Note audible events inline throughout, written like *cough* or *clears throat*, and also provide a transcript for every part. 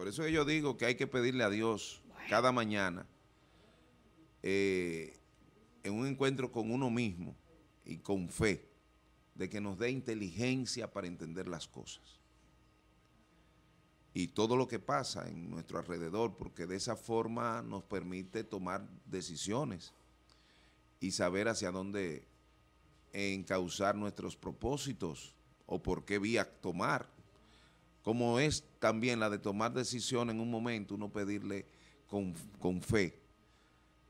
Por eso yo digo que hay que pedirle a Dios cada mañana eh, en un encuentro con uno mismo y con fe de que nos dé inteligencia para entender las cosas. Y todo lo que pasa en nuestro alrededor, porque de esa forma nos permite tomar decisiones y saber hacia dónde encauzar nuestros propósitos o por qué vía tomar, como es también la de tomar decisión en un momento, uno pedirle con, con fe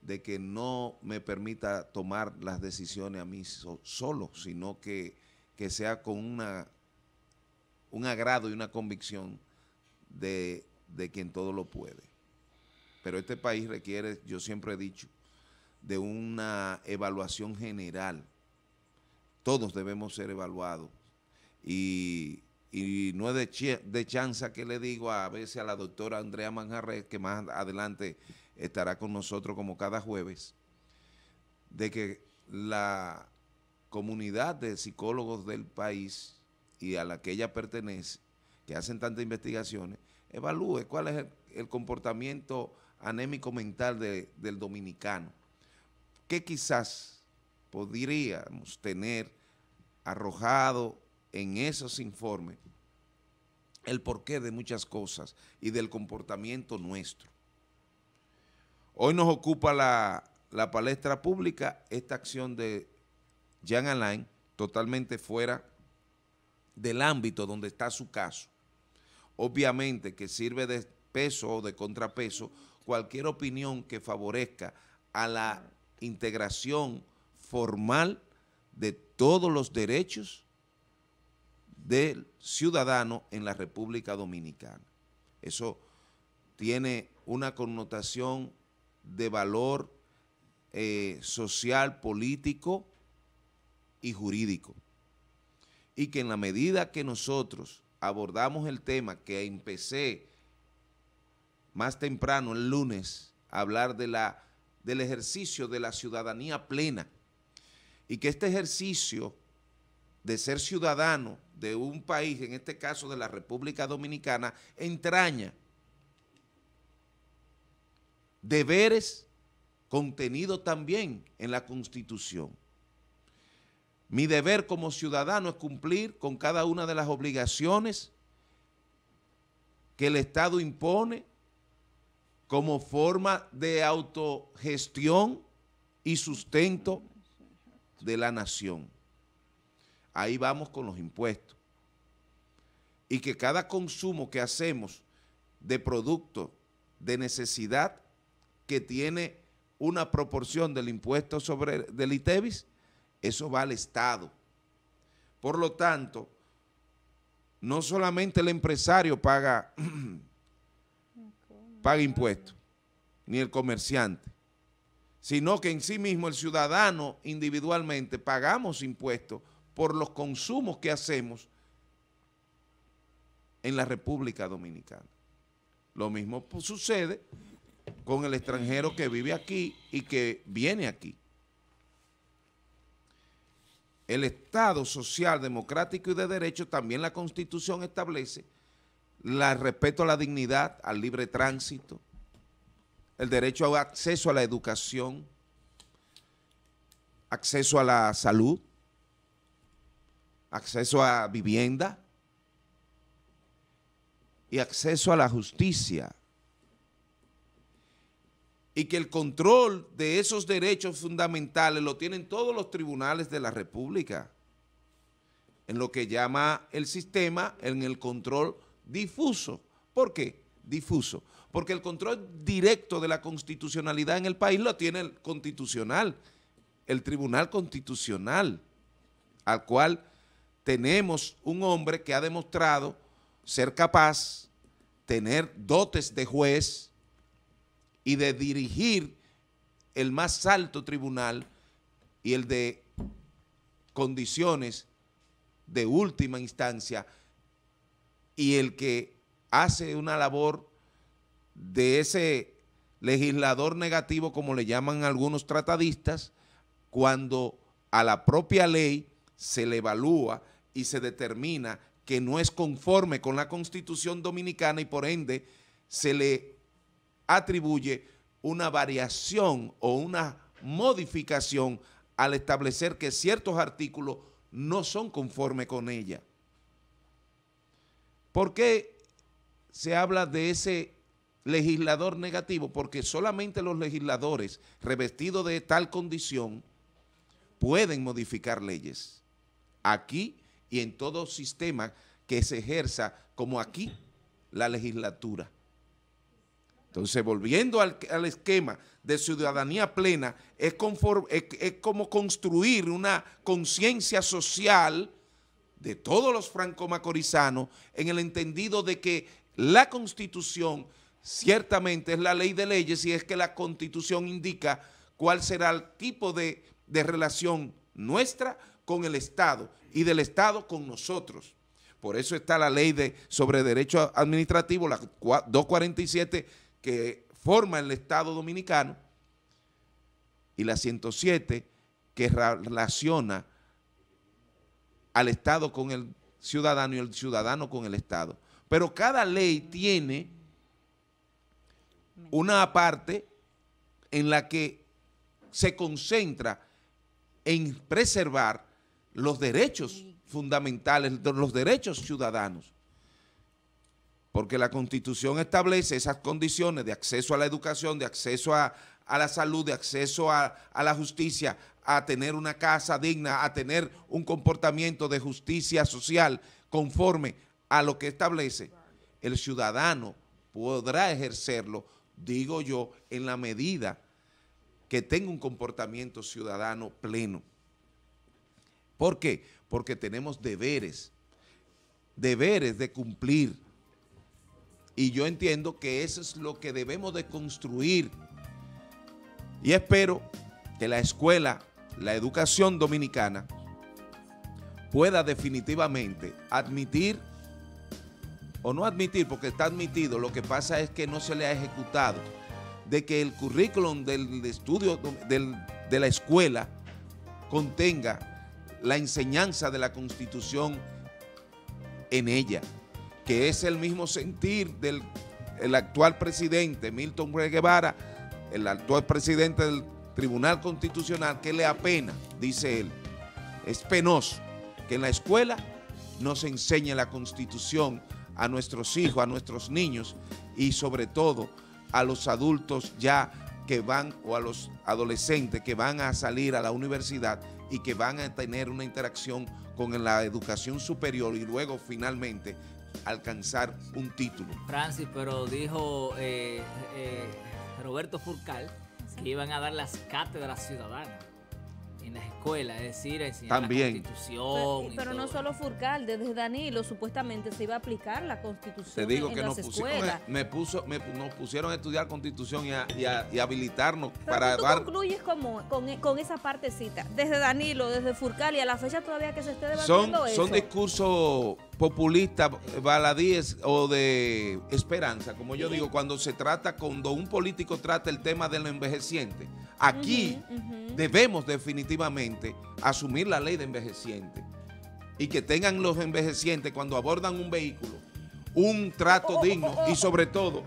de que no me permita tomar las decisiones a mí solo, sino que, que sea con una, un agrado y una convicción de, quien todo lo puede. Pero este país requiere, yo siempre he dicho, de una evaluación general. Todos debemos ser evaluados. Y, no es de, de chanza que le digo a, veces a la doctora Andrea Manjarres, que más adelante estará con nosotros como cada jueves, de que la comunidad de psicólogos del país y a la que ella pertenece que hacen tantas investigaciones, evalúe cuál es el, comportamiento anémico mental del dominicano, que quizás podríamos tener arrojado en esos informes el porqué de muchas cosas y del comportamiento nuestro. Hoy nos ocupa la, la palestra pública esta acción de Jean Alain, totalmente fuera del ámbito donde está su caso obviamente que sirve de peso o de contrapeso cualquier opinión que favorezca a la integración formal de todos los derechos del ciudadano en la República Dominicana. Eso tiene una connotación de valor eh, social, político y jurídico. Y que en la medida que nosotros abordamos el tema que empecé más temprano el lunes a hablar de la, del ejercicio de la ciudadanía plena y que este ejercicio de ser ciudadano de un país, en este caso de la República Dominicana, entraña deberes contenidos también en la Constitución. Mi deber como ciudadano es cumplir con cada una de las obligaciones que el Estado impone como forma de autogestión y sustento de la nación. Ahí vamos con los impuestos. Y que cada consumo que hacemos de producto de necesidad que tiene una proporción del impuesto sobre del ITEVIS, eso va al Estado. Por lo tanto, no solamente el empresario paga, *clears throat* paga impuestos, ni el comerciante, sino que en sí mismo el ciudadano individualmente pagamos impuestos por los consumos que hacemos en la República Dominicana. Lo mismo sucede con el extranjero que vive aquí y que viene aquí el Estado social, democrático y de derecho, también la Constitución establece el respeto a la dignidad, al libre tránsito, el derecho a acceso a la educación, acceso a la salud, acceso a vivienda y acceso a la justicia y que el control de esos derechos fundamentales lo tienen todos los tribunales de la República, en lo que llama el sistema, en el control difuso. ¿Por qué? Difuso. Porque el control directo de la constitucionalidad en el país lo tiene el constitucional, el Tribunal Constitucional, al cual tenemos un hombre que ha demostrado ser capaz, tener dotes de juez, y de dirigir el más alto tribunal y el de condiciones de última instancia y el que hace una labor de ese legislador negativo, como le llaman algunos tratadistas, cuando a la propia ley se le evalúa y se determina que no es conforme con la Constitución Dominicana y por ende se le atribuye una variación o una modificación al establecer que ciertos artículos no son conformes con ella. ¿Por qué se habla de ese legislador negativo? Porque solamente los legisladores revestidos de tal condición pueden modificar leyes. Aquí y en todo sistema que se ejerza como aquí la legislatura. Entonces, volviendo al, esquema de ciudadanía plena, es, como construir una conciencia social de todos los franco-macorizanos en el entendido de que la Constitución ciertamente es la ley de leyes y es que la Constitución indica cuál será el tipo de, de relación nuestra con el Estado y del Estado con nosotros. Por eso está la ley de sobre derecho administrativo, la 247, que forma el Estado Dominicano, y la 107, que relaciona al Estado con el ciudadano y el ciudadano con el Estado. Pero cada ley tiene una parte en la que se concentra en preservar los derechos fundamentales, los derechos ciudadanos. Porque la Constitución establece esas condiciones de acceso a la educación, de acceso a, la salud, de acceso a, la justicia, a tener una casa digna, a tener un comportamiento de justicia social conforme a lo que establece, el ciudadano podrá ejercerlo, digo yo, en la medida que tenga un comportamiento ciudadano pleno. ¿Por qué? Porque tenemos deberes, deberes de cumplir. Y yo entiendo que eso es lo que debemos de construir. Y espero que la escuela la educación dominicana pueda definitivamente admitir o no admitir, porque está admitido, lo que pasa es que no se le ha ejecutado, de que el currículum del estudio de la escuela contenga la enseñanza de la Constitución en ella, que es el mismo sentir del actual presidente Milton Guevara, el actual presidente del Tribunal Constitucional que le apena, dice él, es penoso que en la escuela no se enseñe la Constitución a nuestros hijos, a nuestros niños y sobre todo a los adultos ya que van o a los adolescentes que van a salir a la universidad y que van a tener una interacción con la educación superior y luego finalmente alcanzar un título. Francis, pero dijo eh, eh, Roberto Furcal que iban a dar las cátedras ciudadanas en las escuelas, es decir, enseñar También. la Constitución. Pero, no solo Furcal, desde Danilo supuestamente se iba a aplicar la Constitución Te digo que nos pusieron, me, puso, nos pusieron a estudiar Constitución y, a, y, habilitarnos para tú dar... concluyes como, con, esa partecita? Desde Danilo, desde Furcal y a la fecha todavía que se esté debatiendo son, eso. Son discursos populistas, baladíes o de esperanza, como yo digo, cuando se trata, cuando un político trata el tema del envejeciente. Aquí debemos definitivamente asumir la ley de envejeciente y que tengan los envejecientes cuando abordan un vehículo un trato oh, oh, digno oh, y sobre todo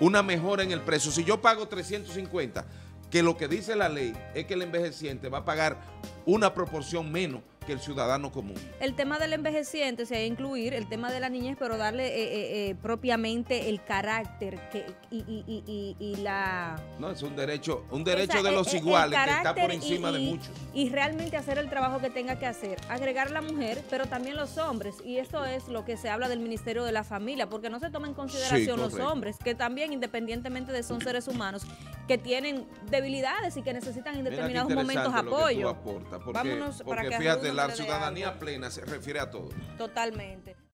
una mejora en el precio. Si yo pago 350, que lo que dice la ley es que el envejeciente va a pagar una proporción menos el ciudadano común. El tema del envejeciente se va a incluir, el tema de la niñez, pero darle eh, eh, eh, propiamente el carácter que, y, la... No, es un derecho, un derecho de los iguales que está por encima de muchos. Y realmente hacer el trabajo que tenga que hacer, agregar la mujer, pero también los hombres, y esto es lo que se habla del Ministerio de la Familia, porque no se toma en consideración los hombres, que también independientemente de son seres humanos, que tienen debilidades y que necesitan en determinados momentos apoyo. Vámonos para que la ciudadanía plena se refiere a todo. Totalmente.